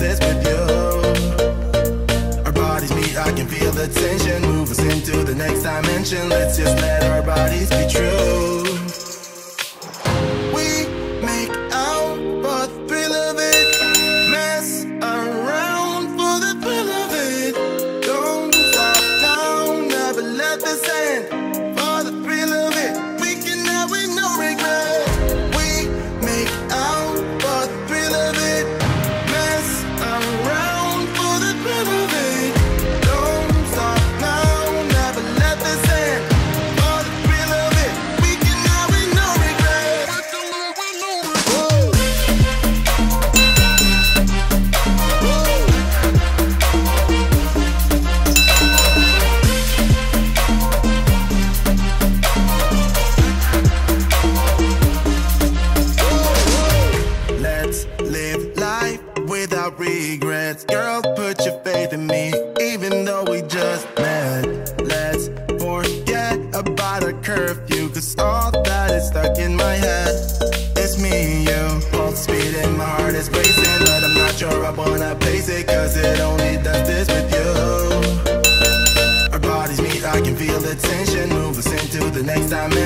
this with you. Our bodies meet, I can feel the tension. Move us into the next dimension. Let's just let our bodies be true.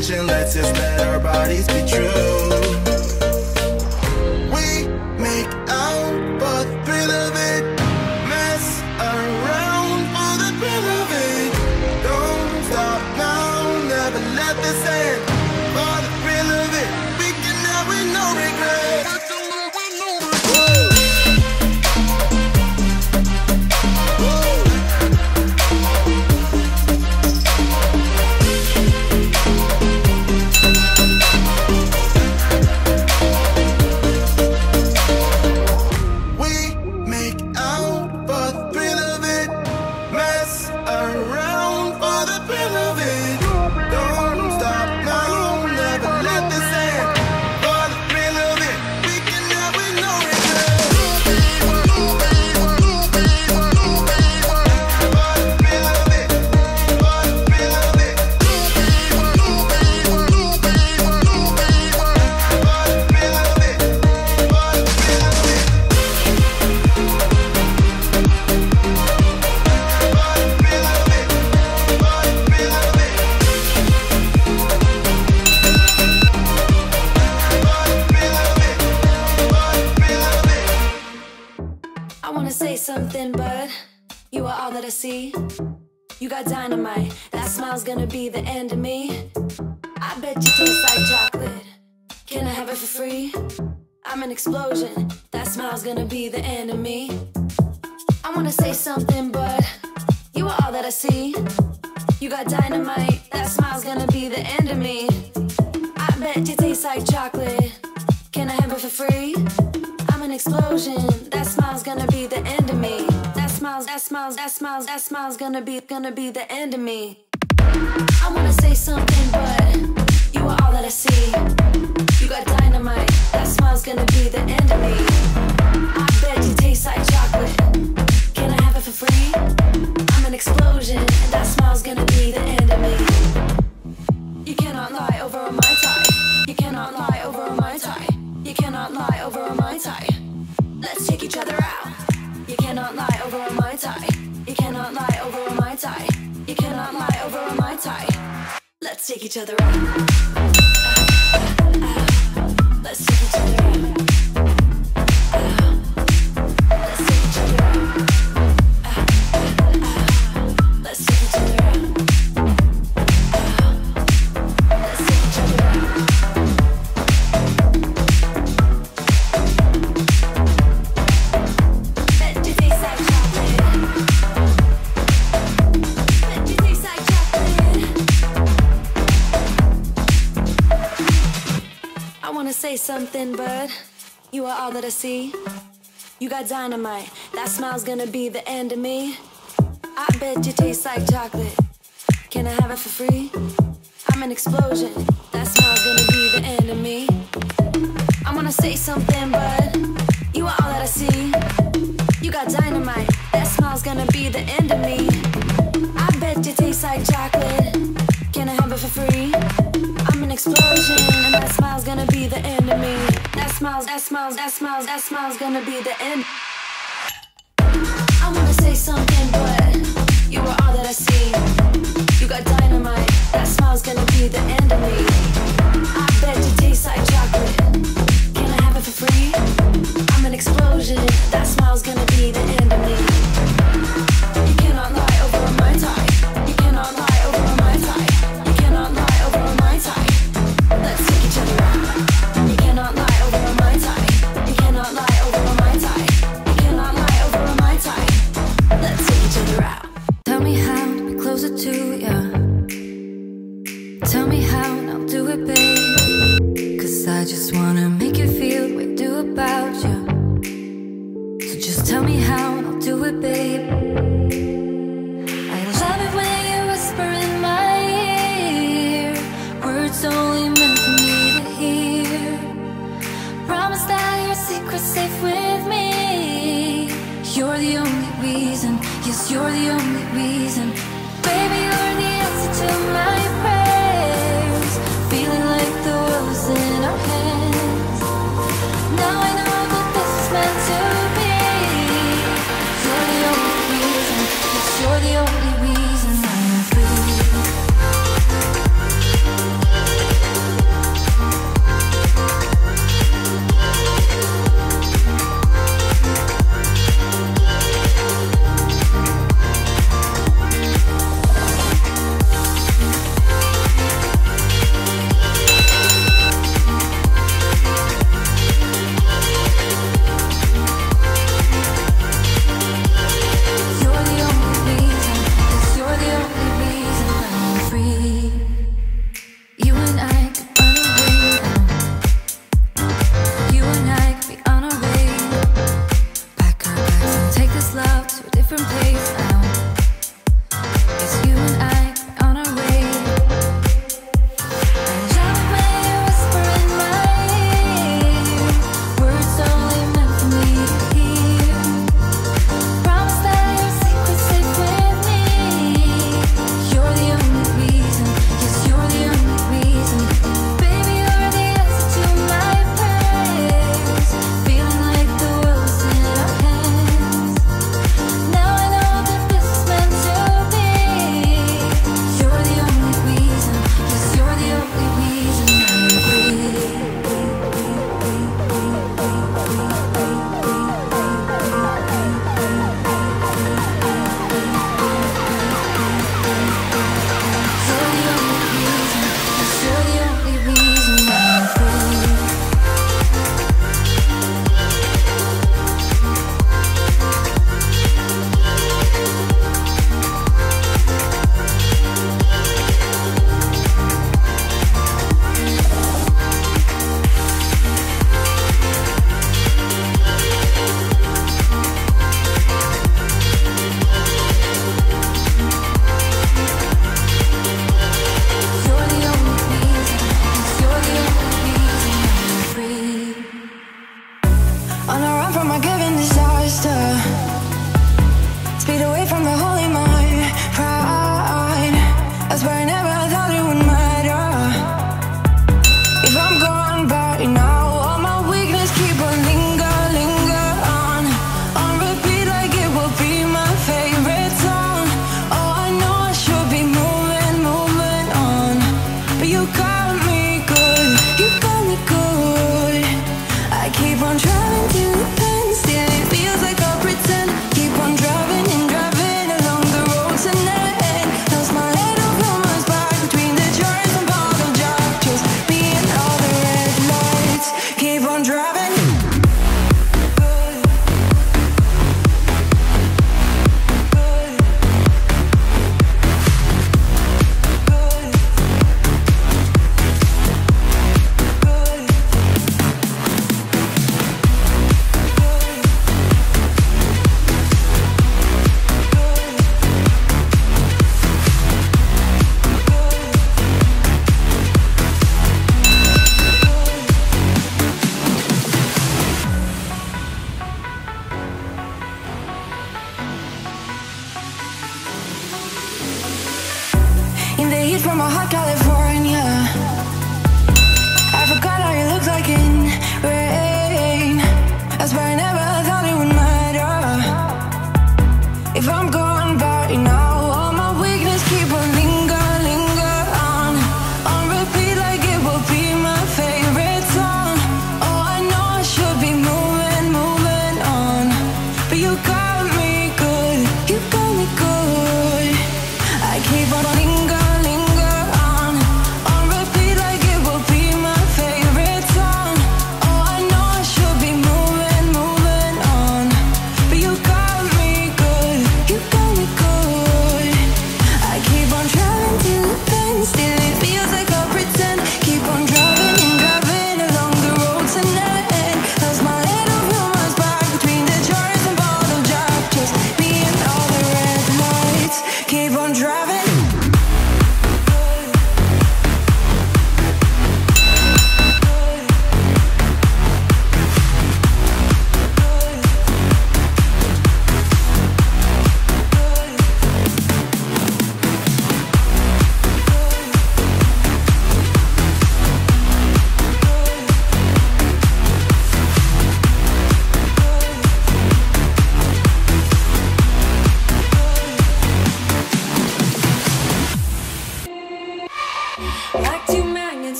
attention. Let's just let our bodies be true. smile's gonna be gonna be the end. see? You got dynamite, that smile's gonna be the end of me. I bet you taste like chocolate. Can I have it for free? I'm an explosion, that smile's gonna be the end of me. I wanna say something, but you are all that I see. You got dynamite, that smile's gonna be the end of me. I bet you taste like chocolate. Can I have it for free? an explosion And that smile's gonna be the end of me That smile's, that smile's, that smile's, that smile's gonna be the end. I wanna say something but You are all that I see. You got dynamite That smile's gonna be the end of me I bet you taste like chocolate. Can I have it for free? I'm an explosion That smile's gonna be the end of me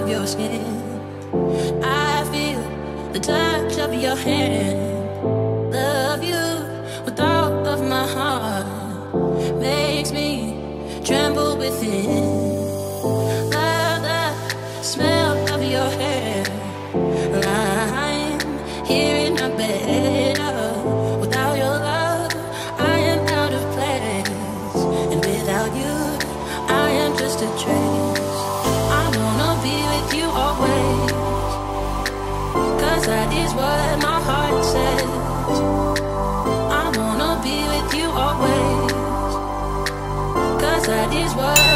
of your skin. I feel the touch of your hand. Is what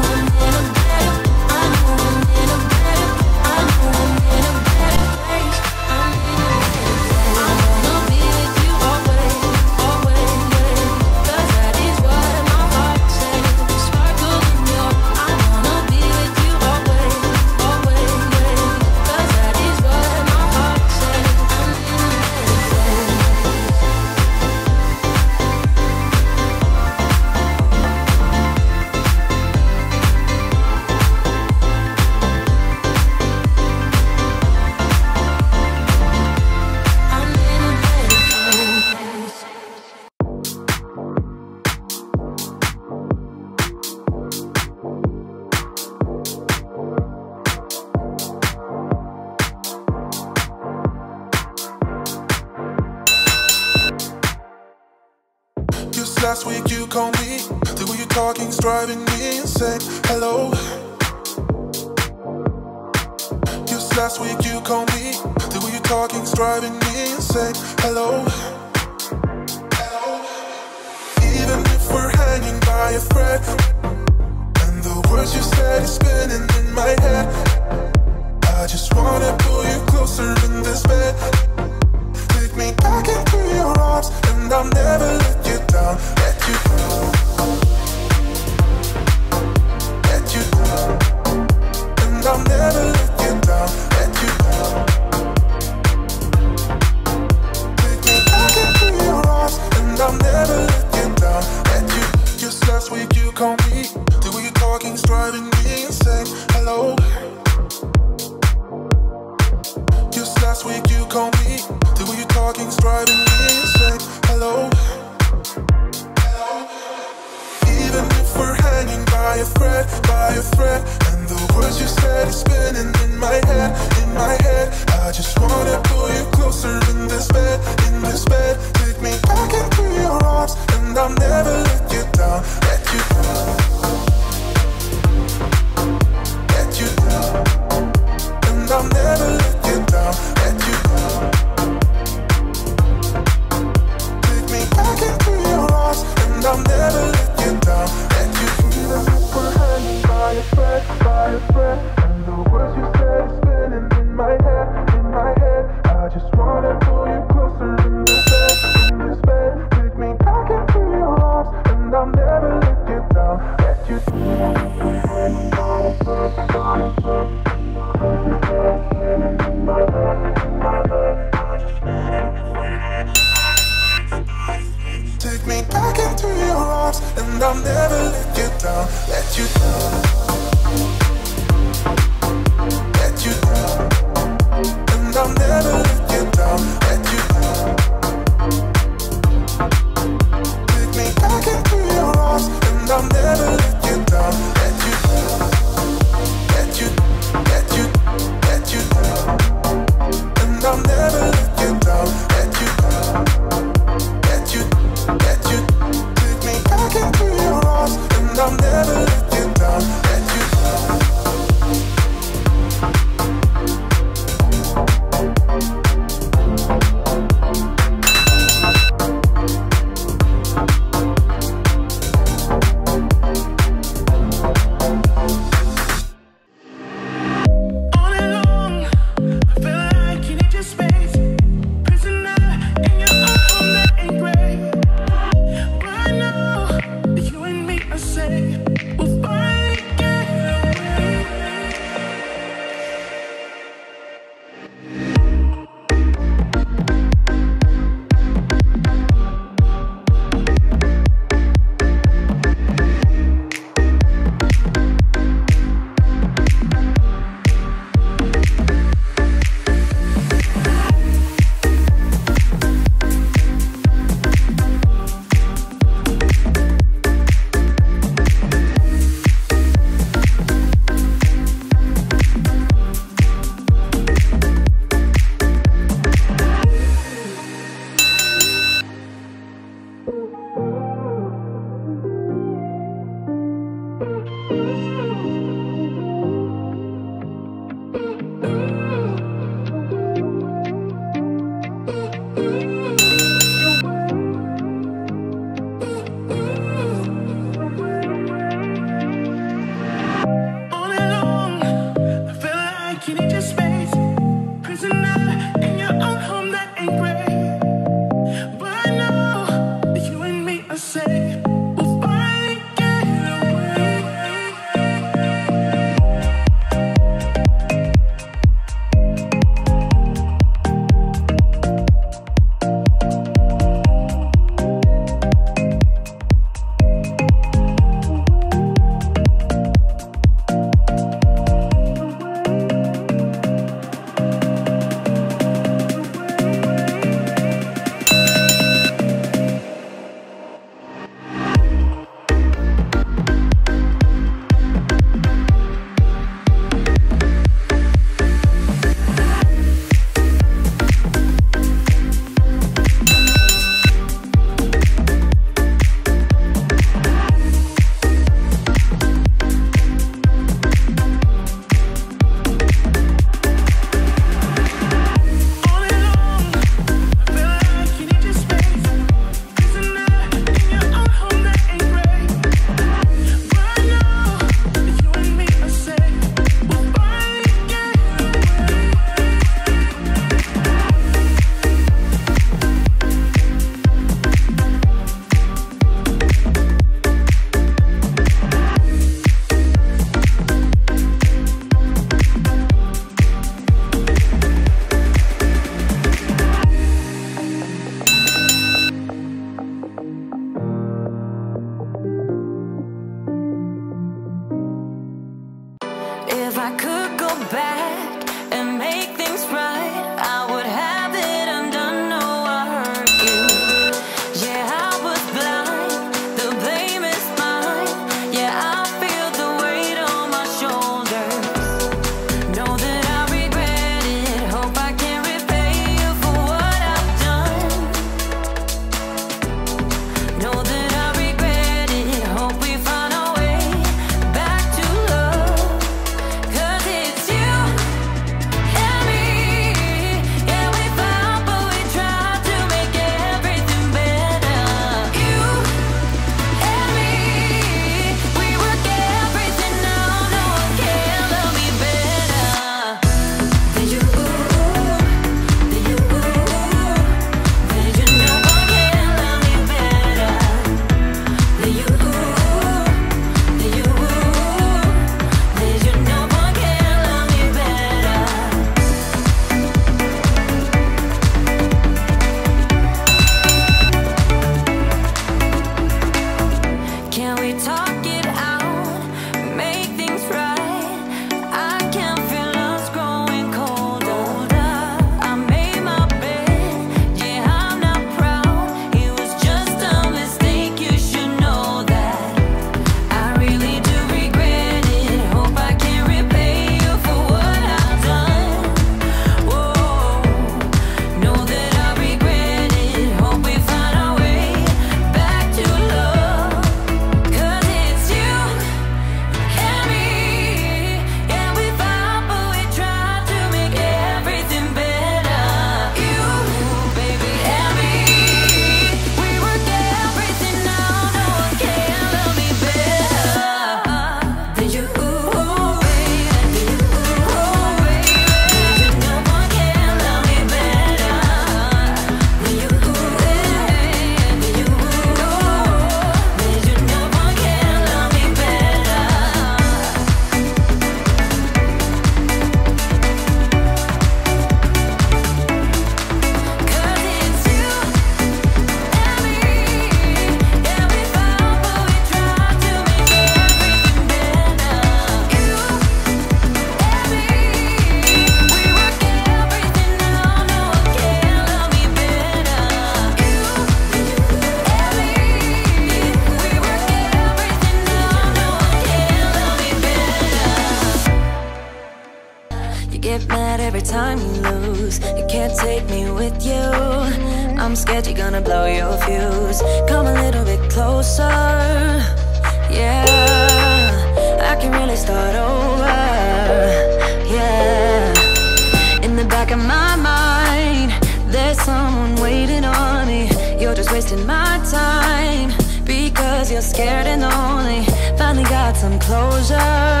wasting my time because you're scared and lonely. Finally got some closure.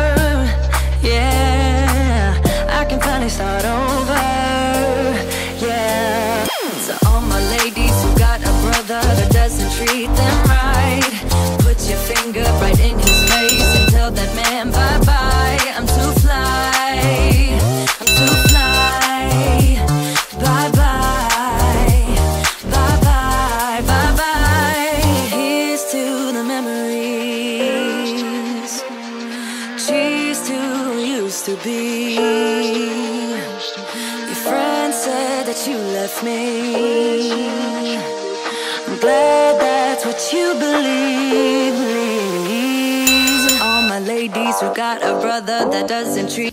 a brother that doesn't treat